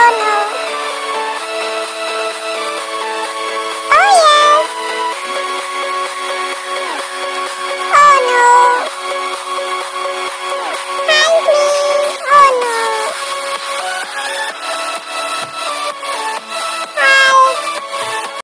Hola.